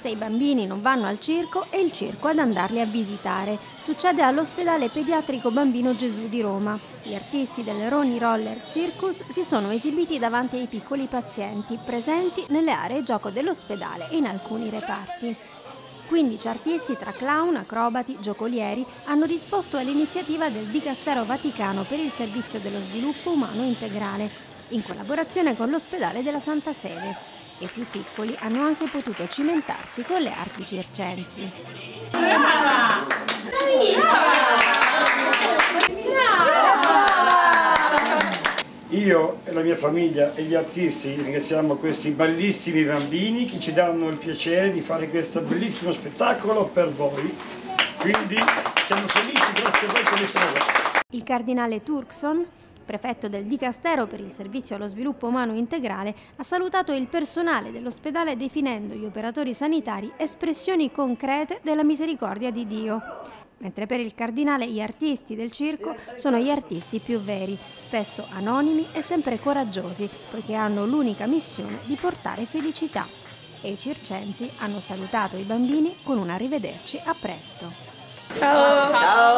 Se i bambini non vanno al circo, è il circo ad andarli a visitare. Succede all'ospedale pediatrico Bambino Gesù di Roma. Gli artisti del Roni Roller Circus si sono esibiti davanti ai piccoli pazienti presenti nelle aree gioco dell'ospedale e in alcuni reparti. 15 artisti tra clown, acrobati, giocolieri hanno risposto all'iniziativa del Dicastero Vaticano per il servizio dello sviluppo umano integrale, in collaborazione con l'ospedale della Santa Sede e più piccoli hanno anche potuto cimentarsi con le arti circensi. Brava! Io e la mia famiglia e gli artisti ringraziamo questi bellissimi bambini che ci danno il piacere di fare questo bellissimo spettacolo per voi. Quindi siamo felici, grazie a voi per questa cosa. Il cardinale Turkson prefetto del Dicastero per il servizio allo sviluppo umano integrale, ha salutato il personale dell'ospedale definendo gli operatori sanitari espressioni concrete della misericordia di Dio. Mentre per il cardinale gli artisti del circo sono gli artisti più veri, spesso anonimi e sempre coraggiosi, poiché hanno l'unica missione di portare felicità. E i circensi hanno salutato i bambini con un arrivederci a presto. Ciao! Ciao.